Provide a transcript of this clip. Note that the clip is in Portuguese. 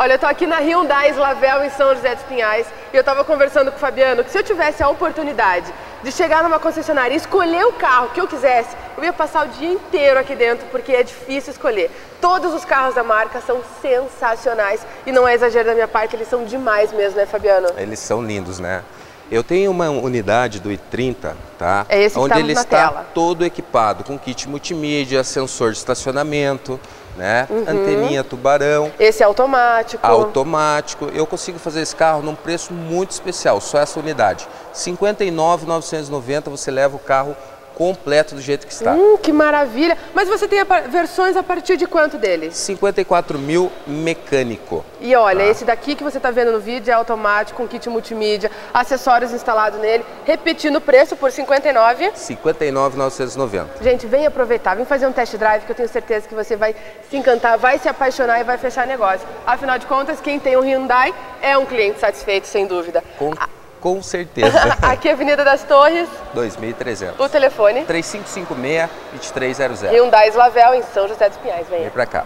Olha, eu tô aqui na Hyundai Slavel em São José dos Pinhais e eu tava conversando com o Fabiano que se eu tivesse a oportunidade de chegar numa concessionária e escolher o carro que eu quisesse, eu ia passar o dia inteiro aqui dentro porque é difícil escolher. Todos os carros da marca são sensacionais e não é exagero da minha parte, eles são demais mesmo, né, Fabiano? Eles são lindos, né? Eu tenho uma unidade do i30, tá? É esse que Onde ele na está tela. todo equipado com kit multimídia, sensor de estacionamento, né? Uhum. Anteninha tubarão, Esse é automático. automático. Eu consigo fazer esse carro num preço muito especial, só essa unidade. R$ 59,990 você leva o carro completo do jeito que está. Hum, que maravilha! Mas você tem a versões a partir de quanto deles? 54 mil mecânico. E olha, Tá. esse daqui que você está vendo no vídeo é automático, com kit multimídia, acessórios instalados nele, repetindo o preço por 59. 59,990. Gente, vem aproveitar, vem fazer um test drive que eu tenho certeza que você vai se encantar, vai se apaixonar e vai fechar negócio. Afinal de contas, quem tem um Hyundai é um cliente satisfeito, sem dúvida. Com, com certeza. Aqui é Avenida das Torres, 2.300. o telefone 3556-2300. Hyundai Slavel em São José dos Pinhais. Venha. Vem pra cá.